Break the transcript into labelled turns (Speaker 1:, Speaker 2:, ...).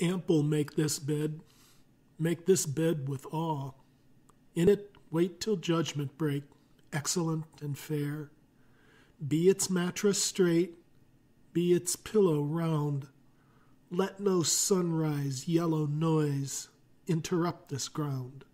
Speaker 1: Ample make this bed, make this bed with awe. In it wait till judgment break, excellent and fair. Be its mattress straight, be its pillow round. Let no sunrise yellow noise interrupt this ground.